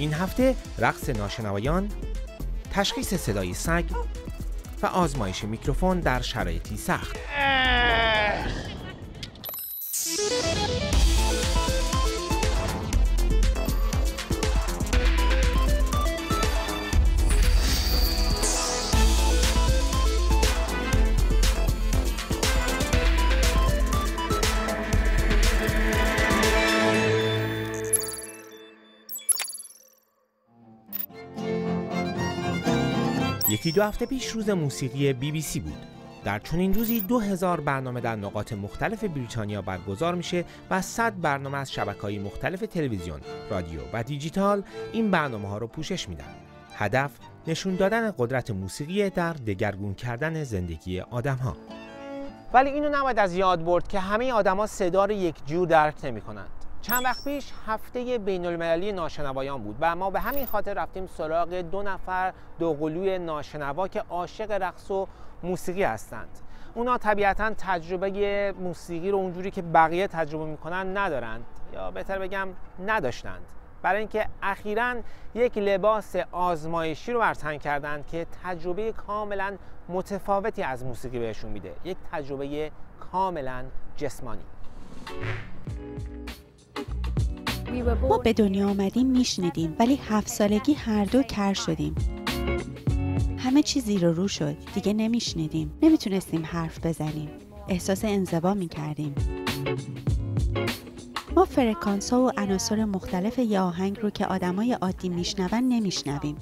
این هفته رقص ناشنوایان تشخیص صدای سگ و آزمایش میکروفون در شرایطی سخت. یکی دو هفته پیش روز موسیقی بی بی سی بود در چنین روزی دو هزار برنامه در نقاط مختلف بریتانیا برگزار میشه و صد برنامه از شبکه مختلف تلویزیون، رادیو و دیجیتال این برنامه ها رو پوشش میدن. هدف نشون دادن قدرت موسیقی در دگرگون کردن زندگی آدم ها. ولی اینو نباید از یاد برد که همه آدما صدا رو یک جور درک نمی کنند. چند وقت پیش هفته بین المللی ناشنوایان بود و ما به همین خاطر رفتیم سراغ دو نفر دوقلوی ناشنوا که عاشق رقص و موسیقی هستند. اونا طبیعتا تجربه موسیقی رو اونجوری که بقیه تجربه می‌کنن ندارند یا بهتر بگم نداشتند. برای اینکه اخیرا یک لباس آزمایشی رو برتن کردند که تجربه کاملا متفاوتی از موسیقی بهشون میده. یک تجربه کاملا جسمانی. ما به دنیا آمدیم میشنیدیم ولی هفت سالگی هر دو کر شدیم. همه چی زیر رو شد دیگه نمیشنیدیم. نمی‌تونستیم حرف بزنیم. احساس انزوا می‌کردیم. ما فرکانس و عناصر مختلف یه آهنگ رو که آدمای عادی میشنون نمیشنویم.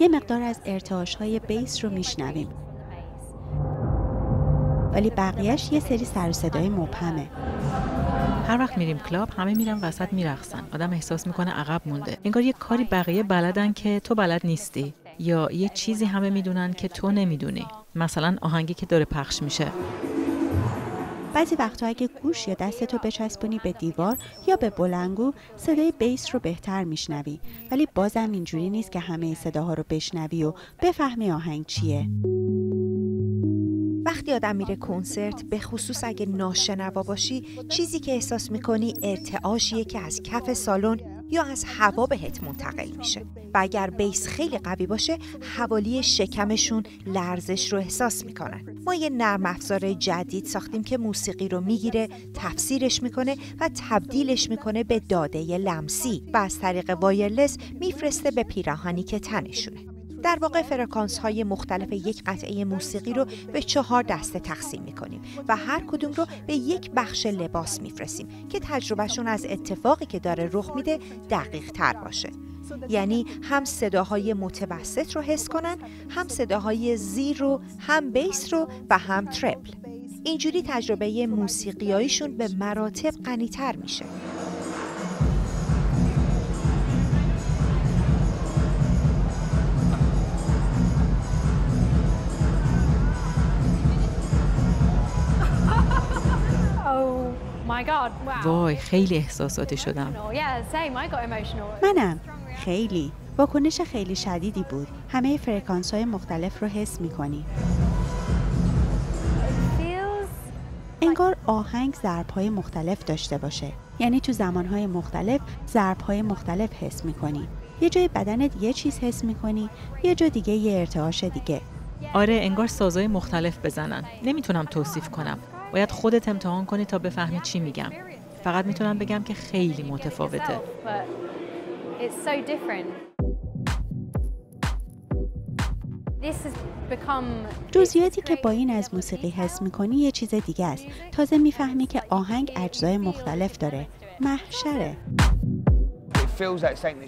یه مقدار از ارتعاش های بیس رو میشنویم. ولی بقیهش یه سری سر صدای مبهمه. هر وقت میریم کلاب همه میرن وسط میرقصن. آدم احساس می‌کنه عقب مونده. انگار یه کاری بقیه بلدن که تو بلد نیستی. یا یه چیزی همه می‌دونن که تو نمی‌دونی. مثلا آهنگی که داره پخش میشه. بعضی وقتا اگه گوش یا دستتو بچسبونی به دیوار یا به بلنگو صدای بیس رو بهتر میشنوی. ولی بازم اینجوری نیست که همه صداها رو بشنوی و بفهمی آهنگ چیه. وقتی آدم میره کنسرت به خصوص اگه ناشنوا باشی چیزی که احساس می‌کنی ارتعاشیه که از کف سالن یا از هوا بهت منتقل میشه. و اگر بیس خیلی قوی باشه حوالی شکمشون لرزش رو احساس می‌کنن. ما یه نرم افزار جدید ساختیم که موسیقی رو می‌گیره تفسیرش می‌کنه و تبدیلش می‌کنه به داده لمسی. و از طریق وایرلس میفرسته به پیراهنی که تنشونه. در واقع فرکانس های مختلف یک قطعه موسیقی رو به چهار دسته تقسیم می کنیم و هر کدوم رو به یک بخش لباس میفرستیم که تجربهشون از اتفاقی که داره رخ میده دقیق تر باشه. یعنی هم صداهای متوسط رو حس کنن هم صداهای زیر رو هم بیس رو و هم ترپل اینجوری تجربه موسیقیاییشون به مراتب غنیتر میشه. وای خیلی احساساتی شدم. منم. خیلی. واکنش خیلی شدیدی بود. همه فرکانس های مختلف رو حس می کنی. انگار آهنگ ضرب های مختلف داشته باشه. یعنی تو زمان های مختلف ضرب های مختلف حس می کنی. یه جای بدنت یه چیز حس می کنی یه جا دیگه یه ارتعاش دیگه. آره انگار سازهای مختلف بزنن. نمی‌تونم توصیف کنم. باید خودت امتحان کنی تا بفهمی چی میگم. فقط می‌تونم بگم که خیلی متفاوته. جزئیاتی که با این از موسیقی حس می‌کنی یه چیز دیگه است. تازه می‌فهمی که آهنگ اجزای مختلف داره. محشره.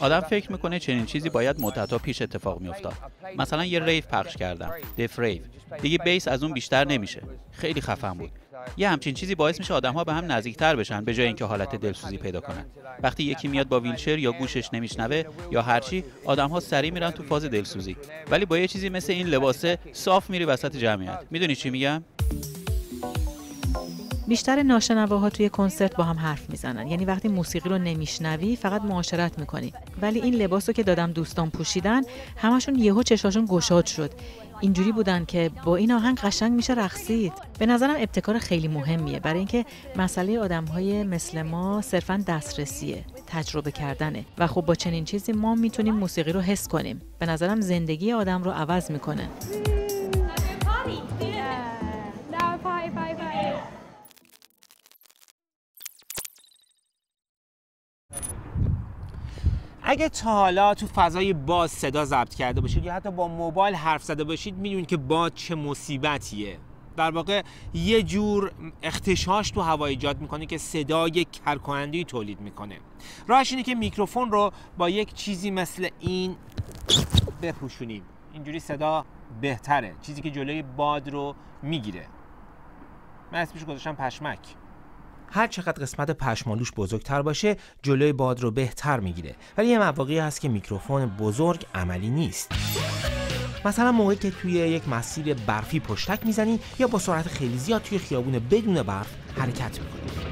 آدم فکر می‌کنه چنین چیزی باید مدتها پیش اتفاق میافتاد. مثلا یه ریف پخش کردم. دف ریف دیگه بیس از اون بیشتر نمیشه. خیلی خفن بود. یه همچین چیزی باعث میشه آدم ها به هم نزدیکتر بشن به جای اینکه حالت دلسوزی پیدا کنن. وقتی یکی میاد با ویلچر یا گوشش نمیشنوه یا هرچی آدم ها سریع میرن تو فاز دلسوزی. ولی با یه چیزی مثل این لباسه صاف میری وسط جمعیت. می‌دونی چی میگم؟ بیشتر ناشنواها توی کنسرت با هم حرف می‌زنن. یعنی وقتی موسیقی رو نمیشنوی فقط معاشرت می‌کنی. ولی این لباس رو که دادم دوستان پوشیدن همشون یهو چشاشون گشاد شد. اینجوری بودن که با این آهنگ قشنگ میشه رقصید. به نظرم ابتکار خیلی مهمیه. برای اینکه مسئله آدم های مثل ما صرفا دسترسیه تجربه کردنه. و خب با چنین چیزی ما می‌تونیم موسیقی رو حس کنیم. به نظرم زندگی آدم رو عوض می‌کنه. اگه تا حالا تو فضای باز صدا ضبط کرده باشید یا حتی با موبایل حرف زده باشید می‌دونید که باد چه مصیبتیه. در واقع یه جور اختشاش تو هوا ایجاد می‌کنه که صدای کرکنندهی تولید می‌کنه. راهش اینه که میکروفون رو با یک چیزی مثل این بپوشونیم. اینجوری صدا بهتره. چیزی که جلوی باد رو می‌گیره. من اسمش گذاشتم پشمک. هر چقدر قسمت پشمالوش بزرگتر باشه جلوی باد رو بهتر می‌گیره. ولی یه مواقعی هست که میکروفون بزرگ عملی نیست. مثلا موقعی که توی یک مسیر برفی پشتک می‌زنی یا با سرعت خیلی زیاد توی خیابون بدون برف حرکت می‌کنی.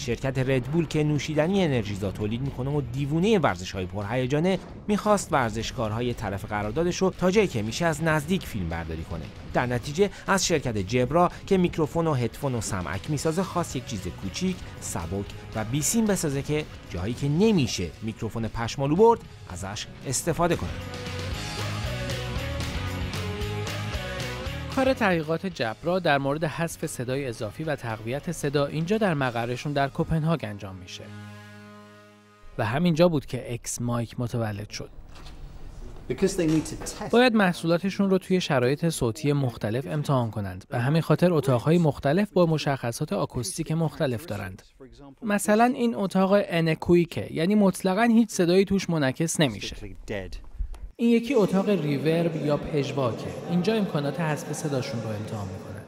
شرکت ردبول که نوشیدنی انرژیزا تولید می‌کنه و دیوونه ورزش های پرهیجانه می‌خواست ورزشکارهای طرف قراردادش رو تا جایی که میشه از نزدیک فیلم برداری کنه. در نتیجه از شرکت Jabra که میکروفون و هدفون و سمعک می‌سازه خاص یک چیز کوچیک سبک و بیسیم بسازه که جایی که نمیشه میکروفون پشمالو برد ازش استفاده کنه. کار تحقیقات Jabra در مورد حذف صدای اضافی و تقویت صدا اینجا در مقرشون در کوپنهاگ انجام میشه. و همینجا بود که X Mic متولد شد. باید محصولاتشون رو توی شرایط صوتی مختلف امتحان کنند. به همین خاطر اتاقهای مختلف با مشخصات آکوستیک مختلف دارند. مثلا این اتاق انکویکه یعنی مطلقا هیچ صدایی توش منعکس نمیشه. این یکی اتاق ریورب یا پژواکه. اینجا امکانات حذف صداشون رو امتحان می‌کنن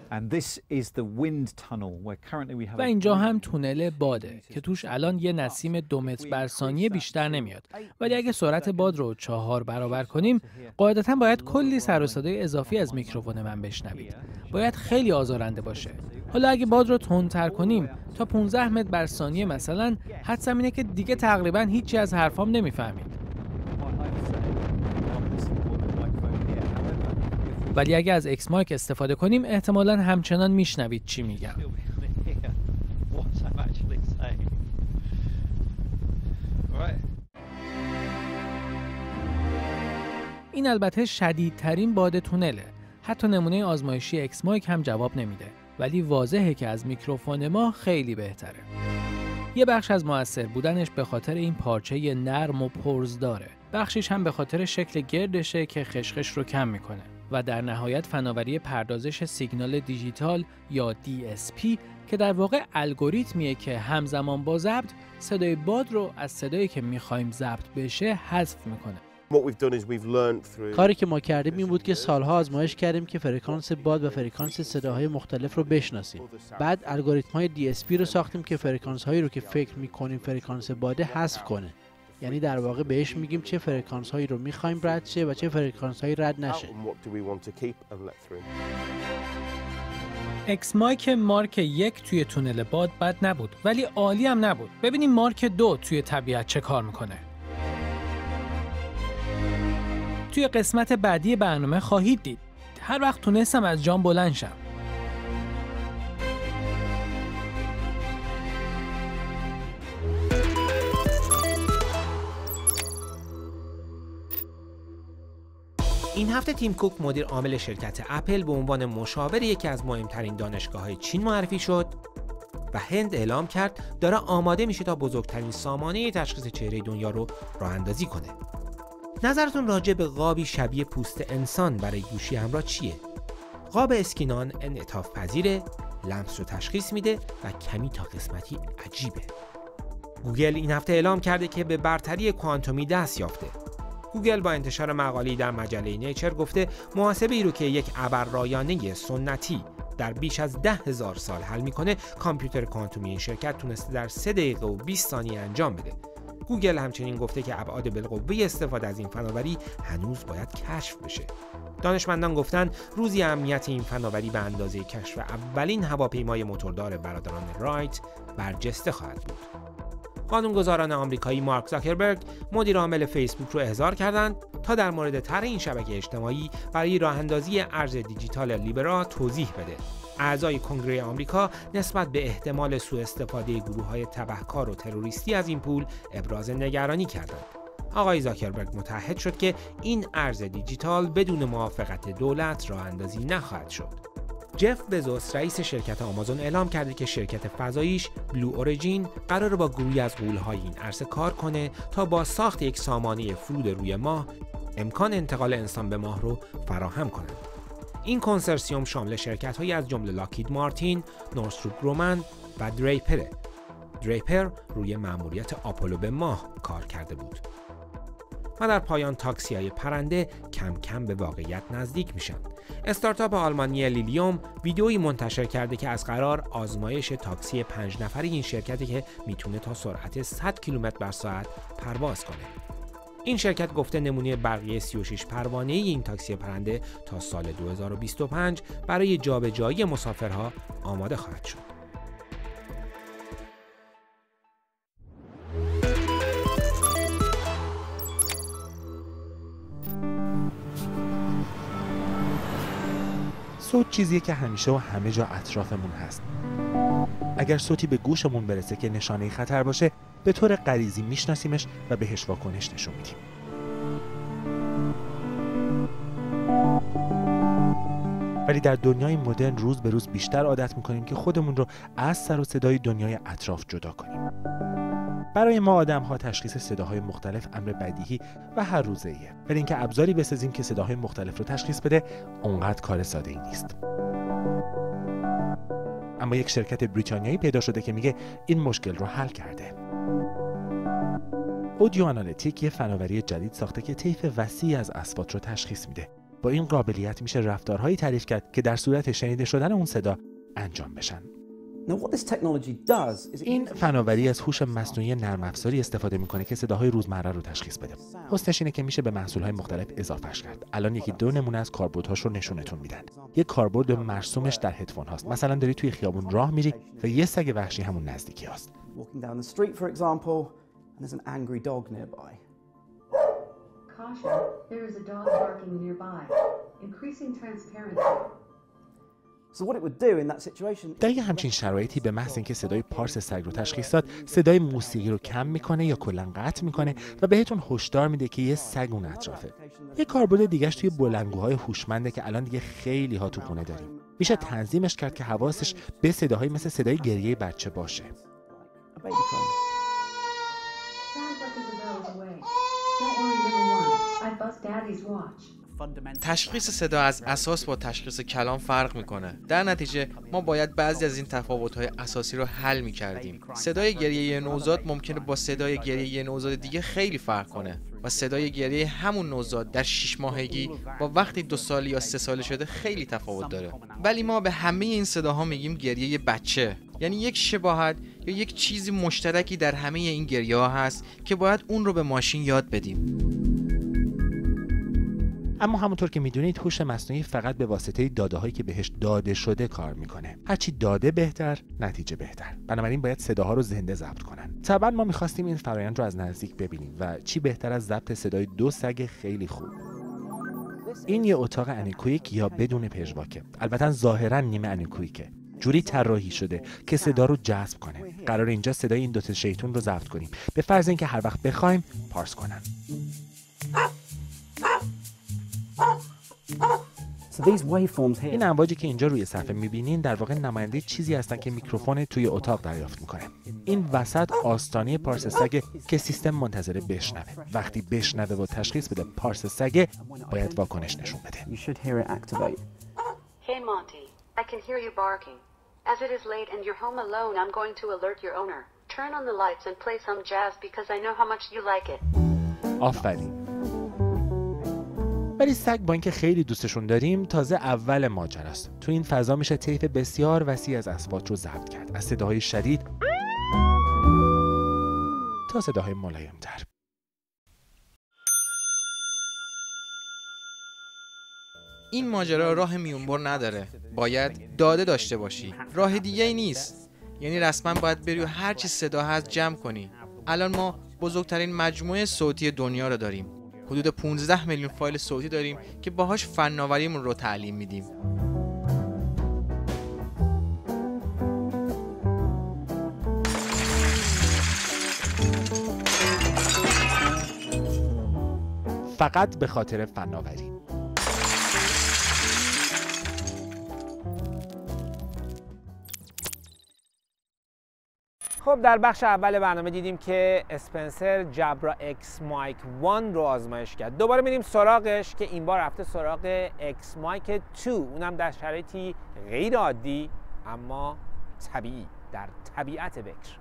و اینجا هم تونل باده که توش الان یه نسیم دو متر بر ثانیه بیشتر نمیاد. ولی اگه سرعت باد رو چهار برابر کنیم قاعدتا باید کلی سر و صدای اضافی از میکروفون من بشنوید. باید خیلی آزارنده باشه. حالا اگه باد رو تندتر کنیم تا 15 متر بر ثانیه مثلا حدسم اینه که دیگه تقریبا هیچی از حرفام نمی‌فهمید. ولی اگه از اکس مایک استفاده کنیم احتمالا همچنان میشنوید چی میگم. این البته شدیدترین باد تونله. حتی نمونه آزمایشی X Mic هم جواب نمیده. ولی واضحه که از میکروفون ما خیلی بهتره. یه بخش از موثر بودنش به خاطر این پارچه نرم و پرز داره. بخشش هم به خاطر شکل گردشه که خشخش رو کم می‌کنه. و در نهایت فناوری پردازش سیگنال دیجیتال یا DSP که در واقع الگوریتمیه که همزمان با ضبط صدای باد رو از صدایی که می‌خوایم ضبط بشه حذف می‌کنه. کاری که ما کردیم این بود که سالها آزمایش کردیم که فرکانس باد و فرکانس صداهای مختلف رو بشناسیم. بعد الگوریتم های DSP رو ساختیم که فرکانس هایی رو که فکر می‌کنیم فرکانس باده حذف کنه. یعنی در واقع بهش میگیم چه فرکانس هایی رو می‌خوایم رد شه و چه فرکانس هایی رد نشه. X Mic Mark یک توی تونل باد بد نبود ولی عالی هم نبود. ببینیم مارک دو توی طبیعت چه کار می‌کنه. توی قسمت بعدی برنامه خواهید دید. هر وقت تونستم از جام بلند شم. این هفته تیم کوک مدیر عامل شرکت اپل به عنوان مشاور یکی از مهمترین دانشگاه های چین معرفی شد و هند اعلام کرد داره آماده میشه تا بزرگترین سامانه تشخیص چهره دنیا رو راه اندازی کنه. نظرتون راجع به قابی شبیه پوست انسان برای گوشی همراه چیه؟ قاب Skin-On انعطاف پذیره، لمس رو تشخیص میده و کمی تا قسمتی عجیبه. گوگل این هفته اعلام کرده که به برتری کوانتومی دست یافته گوگل با انتشار مقاله‌ای در مجله نیچر گفته محاسبه ای رو که یک ابررایانه سنتی در بیش از ده هزار سال حل می‌کنه کامپیوتر کوانتومی این شرکت تونسته در 3 دقیقه و 20 ثانیه انجام بده. گوگل همچنین گفته که ابعاد بالقوه استفاده از این فناوری هنوز باید کشف بشه. دانشمندان گفتن روزی اهمیت این فناوری به اندازه کشف اولین هواپیمای موتوردار برادران رایت برجسته خواهد بود. قانونگذاران آمریکایی مارک زاکربرگ مدیر عامل فیسبوک رو احضار کردند تا در مورد طرح این شبکه اجتماعی برای راه اندازی ارز دیجیتال لیبرا توضیح بده. اعضای کنگره آمریکا نسبت به احتمال سوء استفاده گروه های تبهکار و تروریستی از این پول ابراز نگرانی کردند. آقای زاکربرگ متحد شد که این ارز دیجیتال بدون موافقت دولت راه اندازی نخواهد شد. جف بزوس رئیس شرکت آمازون اعلام کرده که شرکت فضاییش بلو اورجین قرار با گروهی از غول‌های این عرصه کار کنه تا با ساخت یک سامانه فرود روی ماه امکان انتقال انسان به ماه رو فراهم کنند. این کنسرسیوم شامل شرکت هایی از جمله لاکید مارتین، نورستروپ گرومن و دریپره. دریپر روی مأموریت آپولو به ماه کار کرده بود. در پایان تاکسی های پرنده کم کم به واقعیت نزدیک میشن. استارتاپ آلمانی لیلیوم ویدیویی منتشر کرده که از قرار آزمایش تاکسی پنج نفری این شرکتی که می‌تونه تا سرعت 100 کیلومتر بر ساعت پرواز کنه. این شرکت گفته نمونه بقیه 36 پروانه این تاکسی پرنده تا سال 2025 برای جابجایی مسافرها آماده خواهد شد. صوت چیزیه که همیشه و همه جا اطرافمون هست. اگر صوتی به گوشمون برسه که نشانه خطر باشه به طور غریزی میشناسیمش و بهش واکنش نشون میدیم. ولی در دنیای مدرن روز به روز بیشتر عادت می‌کنیم که خودمون رو از سر و صدای دنیای اطراف جدا کنیم. برای ما آدم ها تشخیص صداهای مختلف امر بدیهی و هر روزه ایه ولی اینکه ابزاری بسازیم که صداهای مختلف رو تشخیص بده اونقدر کار ساده ای نیست. اما یک شرکت بریتانیایی پیدا شده که میگه این مشکل رو حل کرده. اودیو آنالیتیک یه فناوری جدید ساخته که طیف وسیعی از اصوات رو تشخیص میده. با این قابلیت میشه رفتارهایی تعریف کرد که در صورت شنیده شدن اون صدا انجام بشن. این فناوری از هوش مصنوعی نرم افزاری استفاده می‌کنه که صداهای روزمره رو تشخیص بده. حسنش اینه که میشه به محصولهای مختلف اضافهش کرد. الان یکی دو نمونه از کاربردهاش رو نشونتون میدن. یک کاربرد مرسومش در هدفون هاست. مثلا داری توی خیابون راه میری و یه سگ وحشی همون نزدیکی هست. در یه همچین شرایطی به محض اینکه صدای پارس سگ رو تشخیص داد صدای موسیقی رو کم می‌کنه یا کلا قطع می‌کنه و بهتون هشدار میده که یه سگ اون اطرافه. یه کاربرد دیگهش توی بلنگوهای هوشمنده که الان دیگه خیلی ها تو خونه داریم. میشه تنظیمش کرد که حواسش به صداهایی مثل صدای گریه بچه باشه. تشخیص صدا از اساس با تشخیص کلام فرق می‌کنه. در نتیجه ما باید بعضی از این های اساسی رو حل می‌کردیم. صدای گریه نوزاد ممکنه با صدای گریه نوزاد دیگه خیلی فرق کنه و صدای گریه همون نوزاد در 6 ماهگی با وقتی دو سالی یا سه ساله شده خیلی تفاوت داره. ولی ما به همه این صداها میگیم گریه بچه. یعنی یک شباهت یا یک چیزی مشترکی در همه این گریه ها هست که باید اون رو به ماشین یاد بدیم. اما همونطور که می‌دونید هوش مصنوعی فقط به واسطه داده هایی که بهش داده شده کار می‌کنه. هرچی داده بهتر نتیجه بهتر. بنابراین باید صداها رو زنده ضبط کنن. طبعا ما می‌خواستیم این فرایند رو از نزدیک ببینیم و چی بهتر از ضبط صدای دو سگ خیلی خوب. این یه اتاق انیکویک یا بدون پژواکه؟ البته ظاهرا نیمه انیکویکه. جوری طراحی شده که صدا رو جذب کنه. قرار اینجا صدای این دوتا شیطون رو ضبط کنیم. به فرض اینکه هر وقت بخوایم پارس کنن. این امواجی که اینجا روی صفحه می‌بینین در واقع نماینده چیزی هستن که میکروفون توی اتاق دریافت می‌کنه. این وسط آستانه پارس سگه که سیستم منتظره بشنوه. وقتی بشنوه و تشخیص بده پارس سگه باید واکنش نشون بده. Hey Monty, I can hear you barking. As it is late and you're home alone, I'm going to alert your owner. Turn on the lights and play some jazz because I know how much you like it. آفرین. ولی سگ با اینکه خیلی دوستشون داریم تازه اول ماجراست تو این فضا میشه طیف بسیار وسیع از اصوات رو ضبط کرد. از صداهای شدید تا صداهای ملایمتر. این ماجرا راه میونبر نداره. باید داده داشته باشی. راه دیگه ای نیست. یعنی رسما باید بری و هر چی صدا هست جمع کنی. الان ما بزرگترین مجموعه صوتی دنیا رو داریم. حدود 15 میلیون فایل صوتی داریم که باهاش فناوریمون رو تعلیم میدیم. فقط به خاطر فناوری. خب در بخش اول برنامه دیدیم که اسپنسر جبرا اکس مایک 1 رو آزمایش کرد. دوباره میریم سراغش که این بار رفته سراغ اکس مایک 2 اونم در شرایطی غیر عادی اما طبیعی در طبیعت بکر.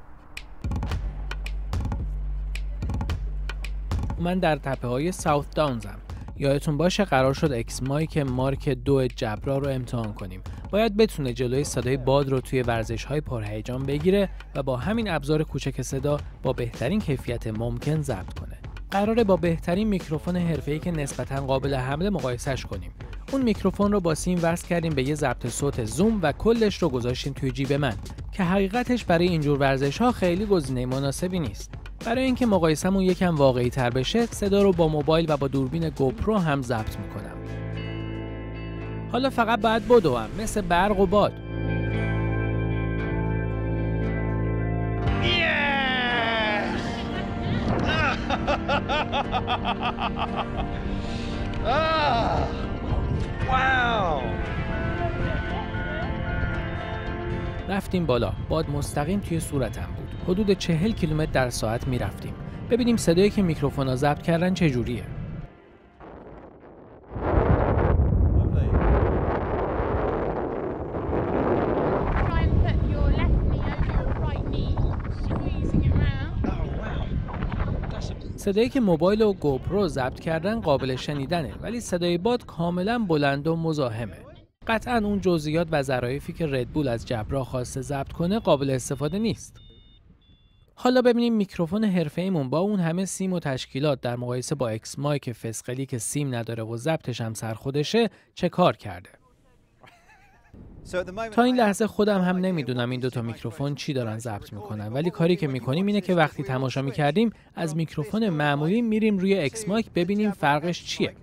من در تپه های ساوت داونزم یادتون باشه قرار شد اکس مایک مارک دو جبرا رو امتحان کنیم. باید بتونه جلوی صدای باد رو توی ورزش های پرهیجان بگیره و با همین ابزار کوچک صدا با بهترین کیفیت ممکن ضبط کنه. قراره با بهترین میکروفون حرفه‌ای که نسبتا قابل حمله مقایسه‌ش کنیم. اون میکروفون رو با سیم وصل کردیم به یه ضبط صوت زوم و کلش رو گذاشتیم توی جیب من که حقیقتش برای اینجور ورزش ها خیلی گزینه مناسبی نیست. برای اینکه مقایسمون یکم واقعی تر بشه صدا رو با موبایل و با دوربین گوپرو هم ضبط می‌کنم. حالا فقط باید بدوم مثل برق و باد. رفتیم بالا. باد مستقیم توی صورتم بود. حدود چهل کیلومتر در ساعت می‌رفتیم. ببینیم صدایی که میکروفون ها ضبط کردن چجوریه. صدایی که موبایل و گوپرو ضبط کردن قابل شنیدنه ولی صدای باد کاملا بلند و مزاحمه. قطعا اون جزئیات و ظرافتی که ردبول از جبرا خواسته ضبط کنه قابل استفاده نیست. حالا ببینیم میکروفون حرفه‌ایمون با اون همه سیم و تشکیلات در مقایسه با اکس مایک فسقلی که سیم نداره و ضبطش هم سر خودشه چه کار کرده. تا این لحظه خودم هم نمی‌دونم این دوتا میکروفون چی دارن ضبط می‌کنن. ولی کاری که می‌کنیم اینه که وقتی تماشا می‌کردیم از میکروفون معمولی میریم روی اکس مایک ببینیم فرقش چیه.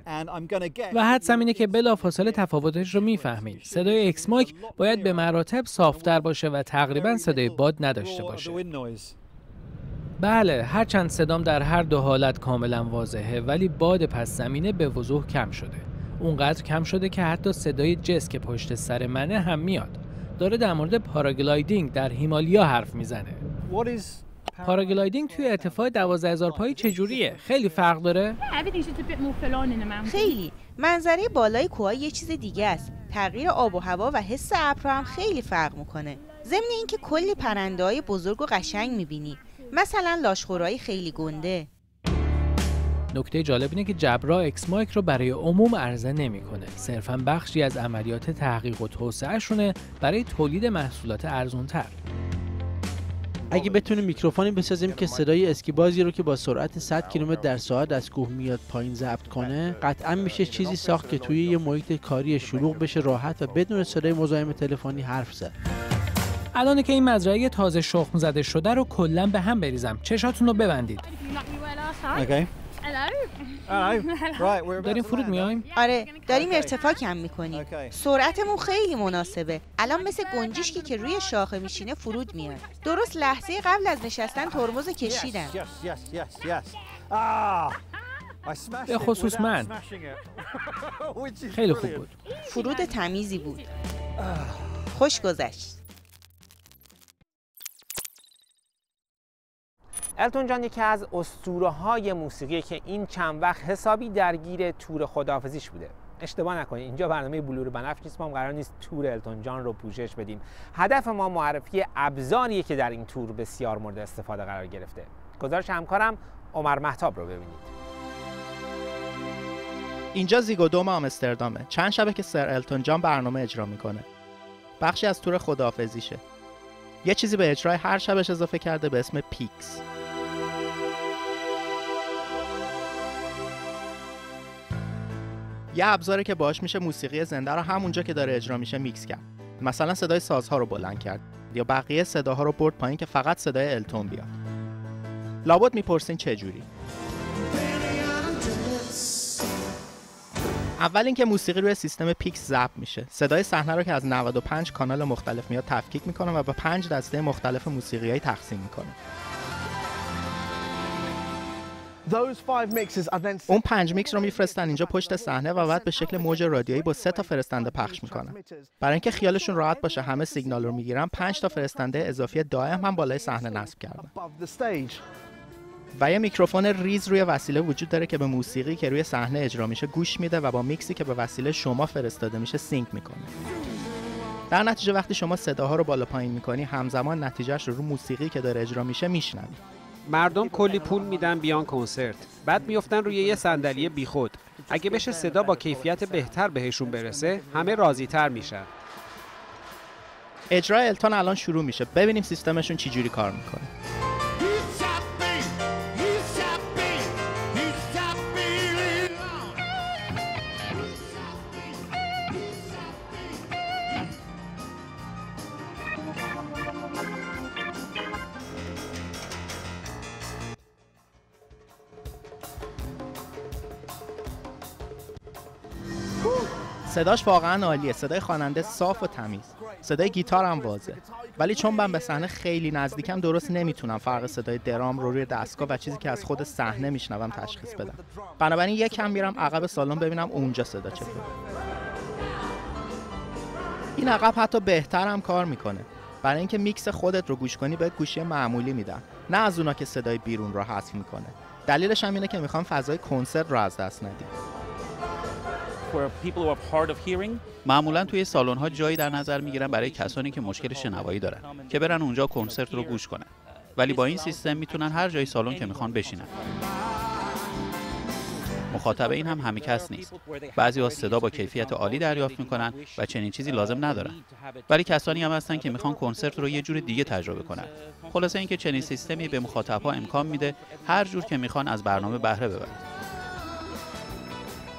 و حدسم اینه که بلافاصله تفاوتش رو می‌فهمید. صدای اکس مایک باید به مراتب صافتر باشه و تقریبا صدای باد نداشته باشه. بله هرچند صدام در هر دو حالت کاملا واضحه ولی باد پس زمینه به وضوح کم شده. اونقدر کم شده که حتی صدای جس که پشت سر منه هم میاد. داره در مورد پاراگلایدینگ در هیمالیا حرف می‌زنه. پاراگلایدینگ توی ارتفاع 12000 پایی چجوریه؟ خیلی فرق داره؟ خیلی. منظره بالای کوه یه چیز دیگه است. تغییر آب و هوا و حس ابر هم خیلی فرق می‌کنه. ضمن اینکه کلی پرنده های بزرگ و قشنگ می‌بینی. مثلا لاشخورایی خیلی گنده. نکته جالب اینه که جبرا اکس مایک رو برای عموم عرضه نمی‌کنه. صرفا بخشی از عملیات تحقیق و توسعهشونه برای تولید محصولات ارزونتر. اگه بتونیم میکروفونی بسازیم که صدای اسکیبازی رو که با سرعت 100 کیلومتر در ساعت از کوه میاد پایین ضبط کنه قطعا میشه چیزی ساخت که توی یه محیط کاری شلوغ بشه راحت و بدون صدای مزاحم تلفنی حرف زد الان که این مزرعه تازه شخم زده شده رو کلا به هم بریزم چشاتون رو ببندید داریم فرود میایم؟ آره داریم ارتفاع کم می‌کنیم. سرعتمون خیلی مناسبه. الان مثل گنجشکی که روی شاخه میشینه فرود میاد. درست لحظه قبل از نشستن ترمز کشیدم ah, به خصوص من. خیلی خوب بود. فرود تمیزی بود. خوش گذشت. التون جان یکی از اسطوره های موسیقی که این چند وقت حسابی درگیر تور خداحافظیش بوده. اشتباه نکنید اینجا برنامه بلور بنفش نیست ما قرار نیست تور التون جان رو پوشش بدیم. هدف ما معرفی ابزاریه که در این تور بسیار مورد استفاده قرار گرفته. گزارش همکارم عمر محتاب رو ببینید. اینجا زیگودوم آمستردامه. چند شبه که سر التون جان برنامه اجرا می‌کنه. بخشی از تور خداحافظیشه. یه چیزی به اجرای هر شبش اضافه کرده به اسم پیکس یه ابزاره که باش میشه موسیقی زنده رو همونجا که داره اجرا میشه میکس کرد. مثلا صدای سازها رو بلند کرد یا بقیه صداها رو برد پایین که فقط صدای التون بیاد. لابد می‌پرسین چه جوری؟ اول اینکه موسیقی روی سیستم پیکس ضبط میشه. صدای صحنه رو که از 95 کانال مختلف میاد تفکیک می‌کنه و به پنج دسته مختلف موسیقیایی تقسیم می‌کنه. اون پنج میکس رو میفرستن اینجا پشت صحنه و بعد به شکل موج رادیویی با سه تا فرستنده پخش می‌کنن. برای اینکه خیالشون راحت باشه همه سیگنال رو می‌گیرن پنج تا فرستنده اضافی دائم هم بالای صحنه نصب کردن. و یه میکروفون ریز روی وسیله وجود داره که به موسیقی که روی صحنه اجرا میشه گوش میده و با میکسی که به وسیله شما فرستاده میشه sync می‌کنه. در نتیجه وقتی شما صداها رو بالا پایین می‌کنی همزمان نتیجهش رو رو موسیقی که داره اجرا میشه میشنوی. مردم کلی پول میدن بیان کنسرت. بعد میفتن روی یه صندلی بیخود. اگه بشه صدا با کیفیت بهتر بهشون برسه همه راضی تر میشن. اجرا التون الان شروع میشه. ببینیم سیستمشون چجوری کار می‌کنه. صداش واقعا عالیه. صدای خواننده صاف و تمیز. صدای گیتار هم واضح ولی چون من به صحنه خیلی نزدیکم درست نمی‌تونم فرق صدای درام رو روی دستگاه و چیزی که از خود صحنه میشنوم تشخیص بدم. بنابراین یکم میرم عقب سالن ببینم اونجا صدا چطوره این عقب حتی بهتر هم کار می‌کنه. برای اینکه میکس خودت رو گوش کنی بهت گوشی معمولی میدن نه از اونا که صدای بیرون رو حذف می‌کنه. دلیلش هم اینه که می‌خوام فضای کنسرت رو از دست ندیم معمولا توی سالن ها جایی در نظر می‌گیرن برای کسانی که مشکل شنوایی دارن که برن اونجا کنسرت رو گوش کنن. ولی با این سیستم می‌تونن هر جای سالن که می‌خوان بشینن. مخاطب این هم همه کس نیست. بعضی ها صدا با کیفیت عالی دریافت می‌کنن و چنین چیزی لازم ندارن. ولی کسانی هم هستن که می‌خوان کنسرت رو یه جور دیگه تجربه کنن. خلاصه اینکه چنین سیستمی به مخاطب ها امکان میده هر جور که می‌خوان از برنامه بهره ببرن.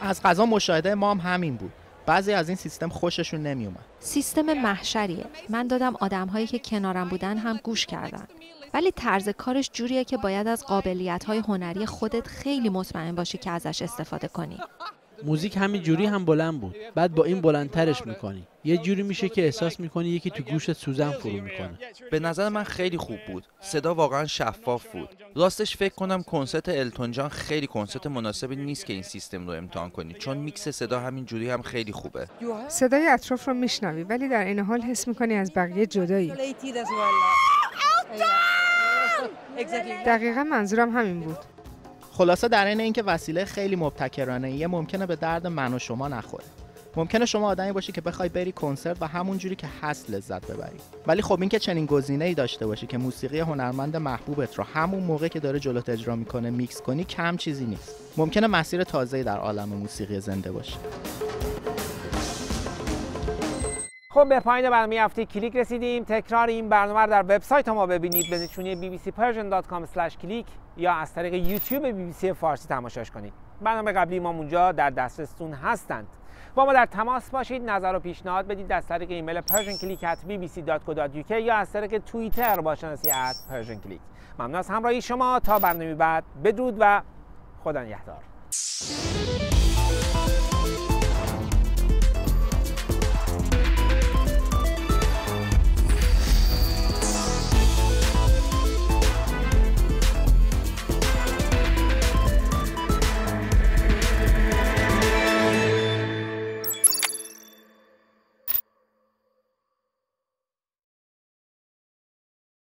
از غذا مشاهده ما هم همین بود. بعضی از این سیستم خوششون نمیومد سیستم محشریه. من دادم آدم هایی که کنارم بودن هم گوش کردن. ولی طرز کارش جوریه که باید از قابلیت های هنری خودت خیلی مطمئن باشی که ازش استفاده کنی. موزیک همین جوری هم بلند بود. بعد با این بلندترش می‌کنی. یه جوری میشه که احساس می‌کنی یکی تو گوشت سوزن فرو می‌کنه. به نظر من خیلی خوب بود. صدا واقعا شفاف بود. راستش فکر کنم کنسرت التون جان خیلی کنسرت مناسبی نیست که این سیستم رو امتحان کنی. چون میکس صدا همین جوری هم خیلی خوبه. صدای اطراف رو میشنوی ولی در این حال حس می‌کنی از بقیه جدایی. دقیقا منظورم همین بود. خلاصه در این اینکه وسیله خیلی مبتکرانه یه ممکنه به درد من و شما نخوره. ممکنه شما آدمی باشی که بخوای بری کنسرت و همون جوری که هست لذت ببری. ولی خب اینکه چنین گزینه ای داشته باشی که موسیقی هنرمند محبوبت رو همون موقع که داره جلوت اجرا می‌کنه میکس کنی کم چیزی نیست. ممکنه مسیر تازه‌ای در عالم موسیقی زنده باشه. خب به پایان برنامه هفته کلیک رسیدیم. تکرار این برنامه رو در وبسایت ما ببینید. به نشونی bbcpersian.com/click یا از طریق یوتیوب بی‌بی‌سی فارسی تماشاش کنید. برنامه قبلی ما اونجا در دسترستون هستند. با ما در تماس باشید. نظر و پیشنهاد بدید از طریق ایمیل persianclick@bbc.co.uk یا از طریق توییتر با شناسی persianclick ممنون از همراهی شما. تا برنامه بعد. بدرود و خدا نگهدار.